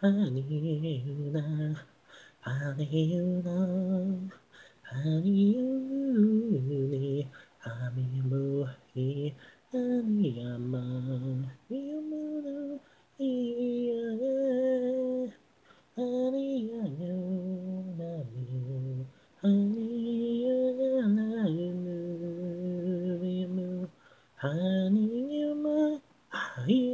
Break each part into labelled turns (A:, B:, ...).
A: Honey, you know, Honey, you know. Honey, you now, I need you now, I need you, I'm in blue, I'm in blue, Honey, you my, honey.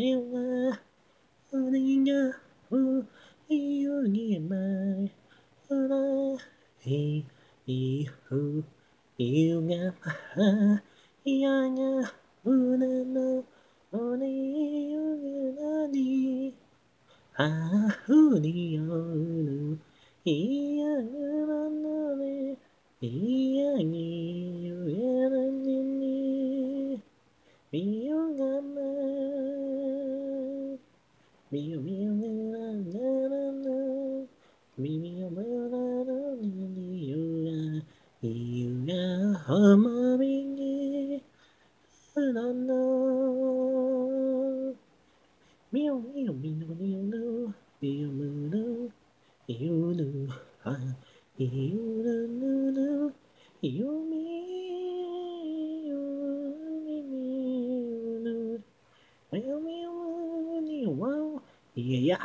A: は俺が泳ぎ前からいいふゆがやが胸の俺ゆげなにあふによるいやぐらなれいやぎ You know, you know, you know. Yeah,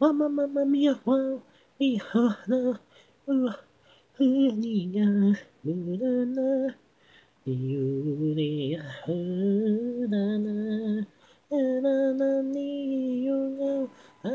A: mamma mia wow mia na uh niya na na yuriya na na na na ni you know yeah.